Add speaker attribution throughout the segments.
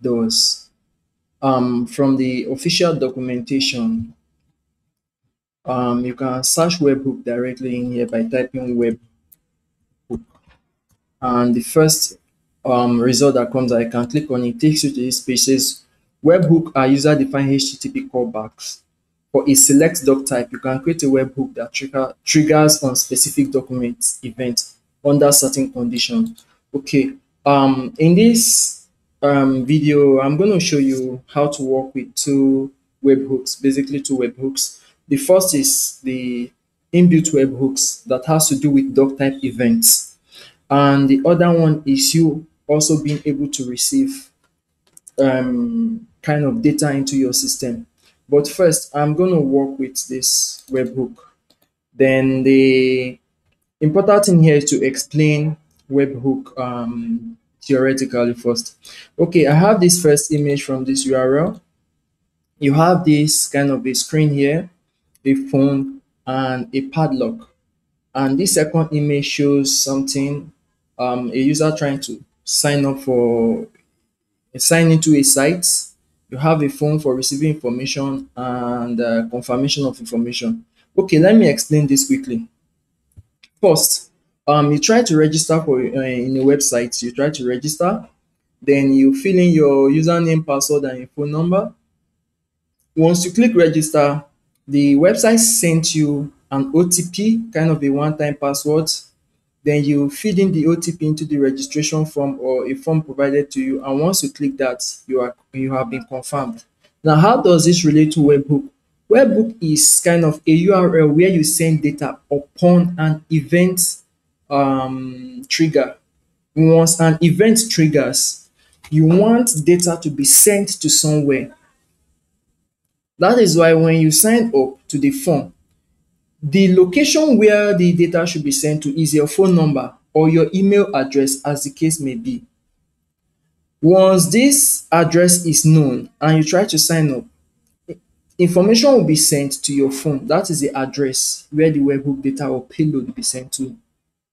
Speaker 1: does. Um, from the official documentation, um, you can search webhook directly in here by typing webhook. And the first um, result that comes, I can click on it, takes you to this page, says webhook are user-defined HTTP callbacks. For a select doc type, you can create a webhook that trigger, triggers on specific documents event under certain conditions. Okay, um, in this um, video, I'm going to show you how to work with two webhooks, basically two webhooks. The first is the inbuilt webhooks that has to do with doc type events. And the other one is you also being able to receive um, kind of data into your system. But first, I'm going to work with this webhook. Then the important thing here is to explain webhook um, theoretically first. Okay, I have this first image from this URL. You have this kind of a screen here, a phone, and a padlock. And this second image shows something, um, a user trying to sign up for, sign into a site you have a phone for receiving information and uh, confirmation of information. Okay, let me explain this quickly. First, um, you try to register for uh, in a website. You try to register, then you fill in your username, password, and your phone number. Once you click register, the website sent you an OTP, kind of a one-time password then you feed in the OTP into the registration form or a form provided to you. And once you click that, you are you have been confirmed. Now, how does this relate to webhook? Webhook is kind of a URL where you send data upon an event um, trigger. Once an event triggers, you want data to be sent to somewhere. That is why when you sign up to the form, the location where the data should be sent to is your phone number or your email address as the case may be. Once this address is known and you try to sign up, information will be sent to your phone. That is the address where the webhook data or payload will be sent to.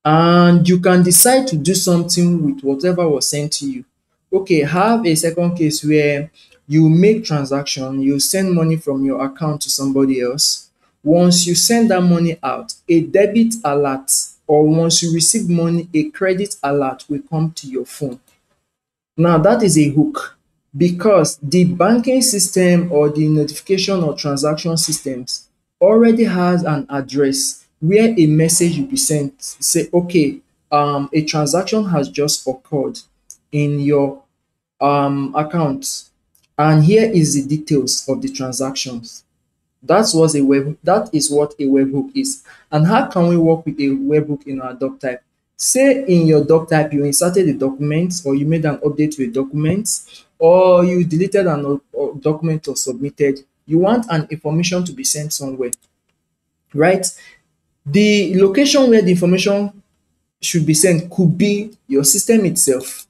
Speaker 1: And you can decide to do something with whatever was sent to you. Okay, have a second case where you make transaction, you send money from your account to somebody else once you send that money out, a debit alert or once you receive money, a credit alert will come to your phone. Now, that is a hook because the banking system or the notification or transaction systems already has an address where a message will be sent say okay um a transaction has just occurred in your um account and here is the details of the transactions that's what a web that is what a webhook is. And how can we work with a webhook in our doc type? Say in your doc type you inserted a document or you made an update to a document or you deleted an or document or submitted. You want an information to be sent somewhere, right? The location where the information should be sent could be your system itself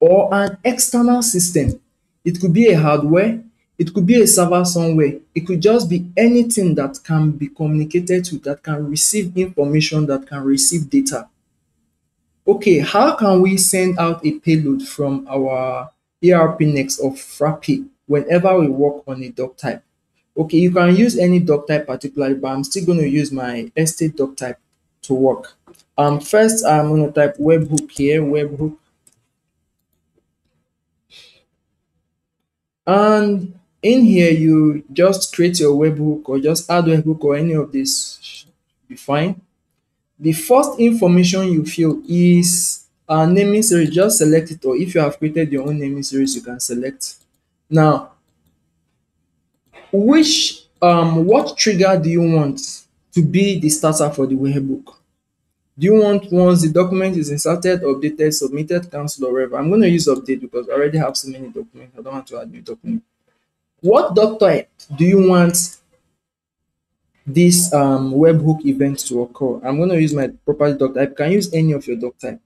Speaker 1: or an external system. It could be a hardware, it could be a server somewhere. It could just be anything that can be communicated to, that can receive information, that can receive data. Okay, how can we send out a payload from our ERP Next or Frappe whenever we work on a doc type? Okay, you can use any doc type particularly, but I'm still going to use my estate doc type to work. Um, first, I'm going to type webhook here, webhook. And in here, you just create your webhook or just add webhook or any of this be fine. The first information you fill is a naming series. Just select it, or if you have created your own naming series, you can select. Now, which um what trigger do you want to be the starter for the webhook? Do you want once the document is inserted, updated, submitted, cancelled, or whatever? I'm going to use update because I already have so many documents. I don't want to add new document. What doc type do you want this um, webhook event to occur? I'm going to use my property doc type. Can use any of your doc type.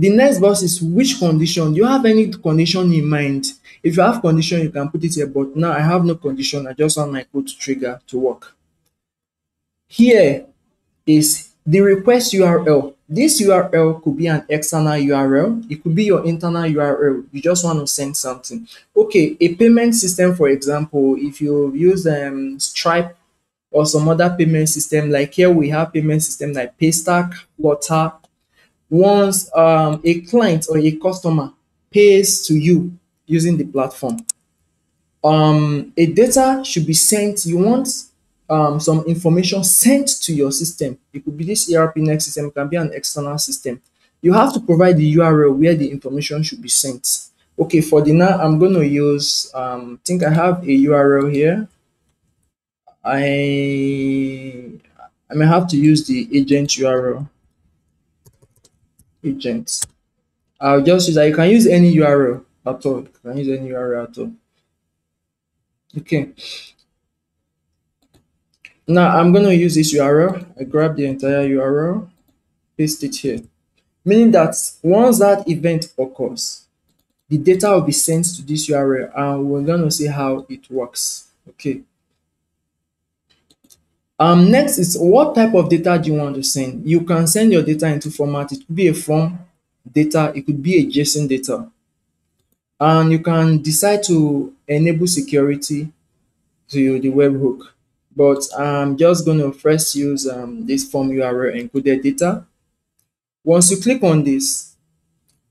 Speaker 1: The next box is which condition. Do you have any condition in mind? If you have condition, you can put it here, but now I have no condition. I just want my code to trigger to work. Here is the request URL. This URL could be an external URL. It could be your internal URL. You just want to send something. Okay, a payment system, for example, if you use um, Stripe or some other payment system, like here we have payment system like Paystack, Flutter. Once um, a client or a customer pays to you using the platform, um, a data should be sent. You want um, some information sent to your system. It could be this ERP next system, it can be an external system. You have to provide the URL where the information should be sent. Okay, for the now, I'm going to use, um, I think I have a URL here. I, I may have to use the agent URL. Agent. I'll just use that. You can use any URL at all. You can use any URL at all. Okay. Now I'm going to use this URL. I grab the entire URL, paste it here. Meaning that once that event occurs, the data will be sent to this URL and we're going to see how it works. Okay. Um, next is what type of data do you want to send? You can send your data into format. It could be a form data. It could be a JSON data. And you can decide to enable security to the webhook. But I'm just going to first use um, this form URL encoded data. Once you click on this,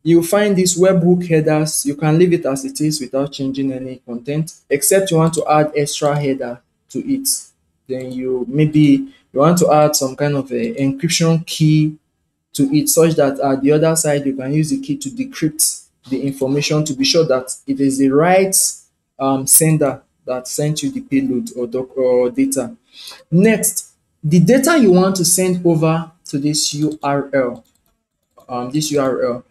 Speaker 1: you'll find these webhook headers. You can leave it as it is without changing any content, except you want to add extra header to it. Then you maybe you want to add some kind of a encryption key to it such that at the other side you can use the key to decrypt the information to be sure that it is the right um, sender that sent you the payload or, doc or data. Next, the data you want to send over to this URL, um, this URL.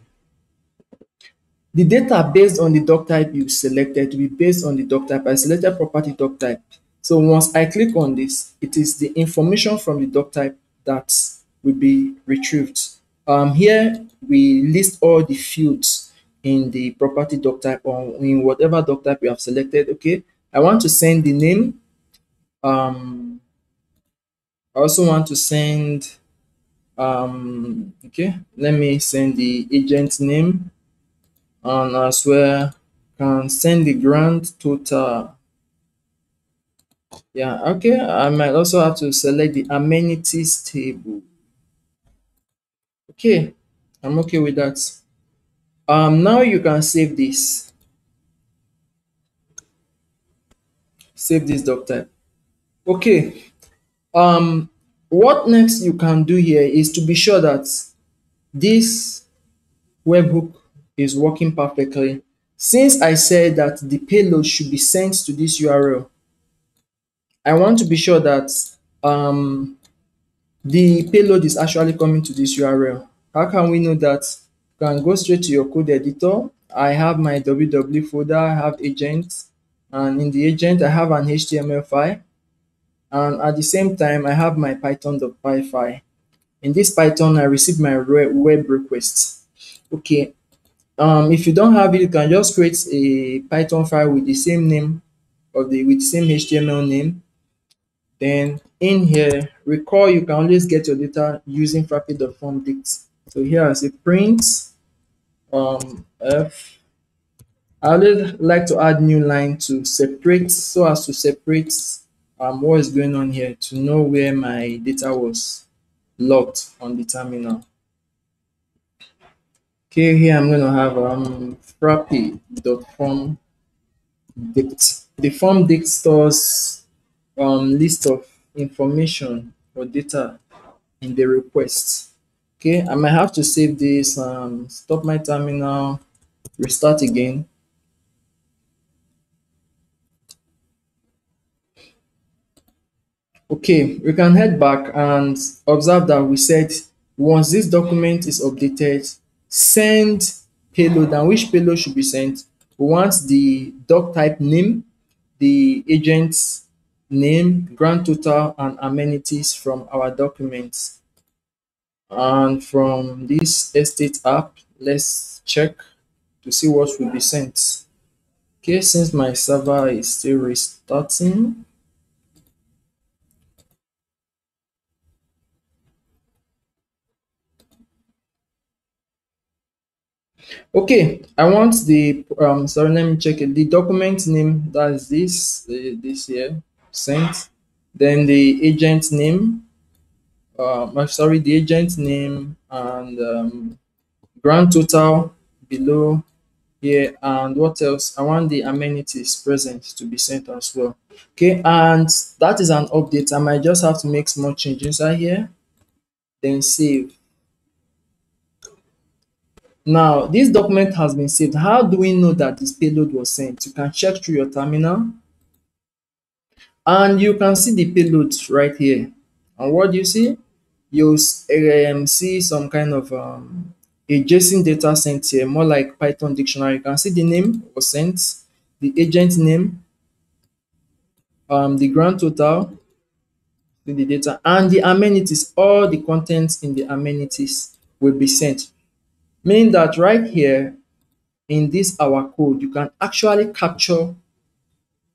Speaker 1: The data based on the doc type you selected to be based on the doc type. I selected property doc type. So once I click on this, it is the information from the doc type that will be retrieved. Um, here we list all the fields in the property doc type or in whatever doc type you have selected. Okay, I want to send the name. Um, I also want to send, um, okay, let me send the agent name and as well can send the grand total. Yeah, okay, I might also have to select the amenities table. Okay, I'm okay with that. Um, now you can save this. save this doc type. Okay. Um, what next you can do here is to be sure that this webhook is working perfectly. Since I said that the payload should be sent to this URL, I want to be sure that um, the payload is actually coming to this URL. How can we know that? You can go straight to your code editor. I have my www folder, I have agents, and in the agent I have an HTML file and at the same time I have my python.py file. In this Python I receive my web request. Okay, um, if you don't have it, you can just create a Python file with the same name of the with the same HTML name. Then in here, recall you can always get your data using frappe.form dict. So here I say print um, f I would like to add new line to separate so as to separate um, what is going on here to know where my data was logged on the terminal. Okay, here I'm going to have um, frappe.form dict. The form dict stores um, list of information or data in the request. Okay, I might have to save this, um, stop my terminal, restart again. Okay, we can head back and observe that we said once this document is updated, send payload and which payload should be sent. We want the doc type name, the agent's name, grand total, and amenities from our documents. And from this estate app, let's check to see what will be sent. Okay, since my server is still restarting, okay i want the um sorry let me check it the document name that's this uh, this here sent. Then the agent name. uh, I'm sorry, the agent name and um, grand total below here. And what else? I want the amenities present to be sent as well. Okay and that is an update. I might just have to make small changes inside here. Then save. Now this document has been saved. How do we know that this payload was sent? You can check through your terminal and you can see the payload right here and what do you see you um, see some kind of um, a JSON data sent here, more like Python dictionary. You can see the name was sent, the agent name, um, the grand total, the data, and the amenities. All the contents in the amenities will be sent. Meaning that right here in this our code, you can actually capture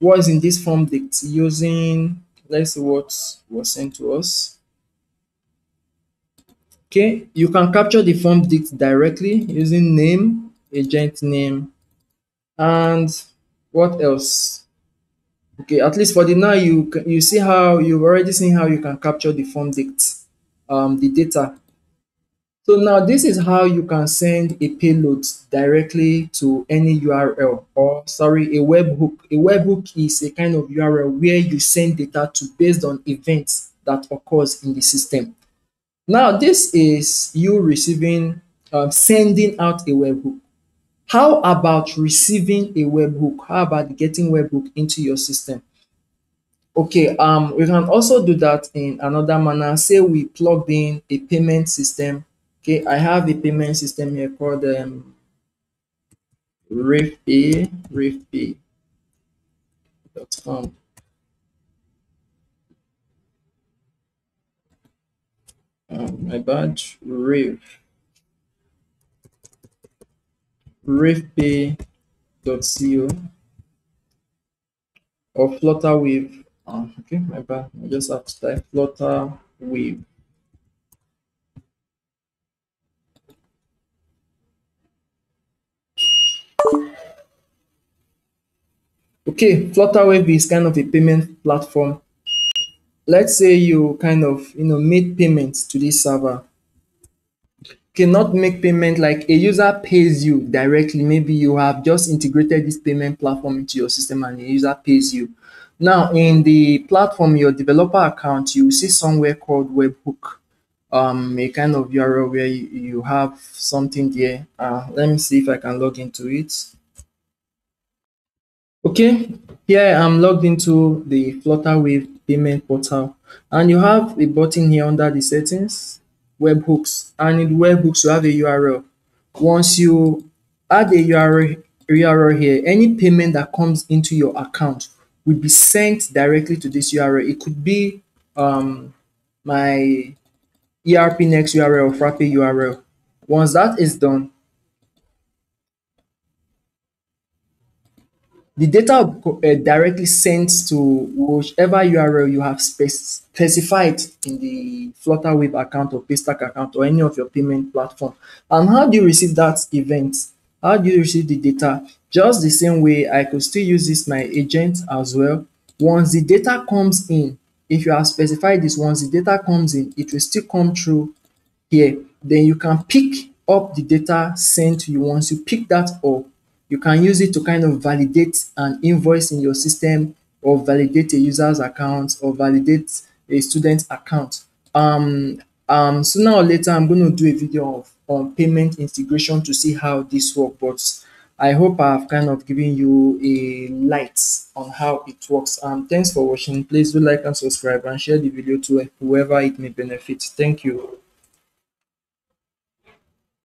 Speaker 1: what is in this form dict using, let's see what was sent to us. Okay, you can capture the form dict directly using name, agent name, and what else? Okay, at least for the now, you you see how you've already seen how you can capture the form dict, um, the data. So now this is how you can send a payload directly to any URL or sorry, a webhook. A webhook is a kind of URL where you send data to based on events that occurs in the system. Now, this is you receiving, um, sending out a webhook. How about receiving a webhook? How about getting webhook into your system? Okay, um, we can also do that in another manner. Say we plugged in a payment system. Okay, I have a payment system here called um, RavePay, RavePay.com. um, my badge rave ravepay.co or flutterwave. Oh, okay my bad. I just have to type flutterwave okay flutterwave is kind of a payment platform. Let's say you kind of you know made payments to this server. Cannot make payment like a user pays you directly. Maybe you have just integrated this payment platform into your system and a user pays you. Now in the platform your developer account you see somewhere called webhook. Um a kind of url where you, you have something there. Uh let me see if i can log into it okay here i'm logged into the flutterwave payment portal. And you have a button here under the settings webhooks. And in webhooks you have a url once you add a url url here any payment that comes into your account will be sent directly to this url it could be um my erp next url or frappe url once that is done the data uh, directly sent to whichever URL you have specified in the Flutterwave account or Paystack account or any of your payment platform. And how do you receive that event? How do you receive the data? Just the same way I could still use this my agent as well. Once the data comes in, if you have specified this, once the data comes in, it will still come through here. Then you can pick up the data sent to you. Once you pick that up, you can use it to kind of validate an invoice in your system or validate a user's account or validate a student's account. Um, um, sooner or later, I'm going to do a video of on payment integration to see how this works. But I hope I've kind of given you a light on how it works. Um, thanks for watching. Please do like and subscribe and share the video to whoever it may benefit. Thank you.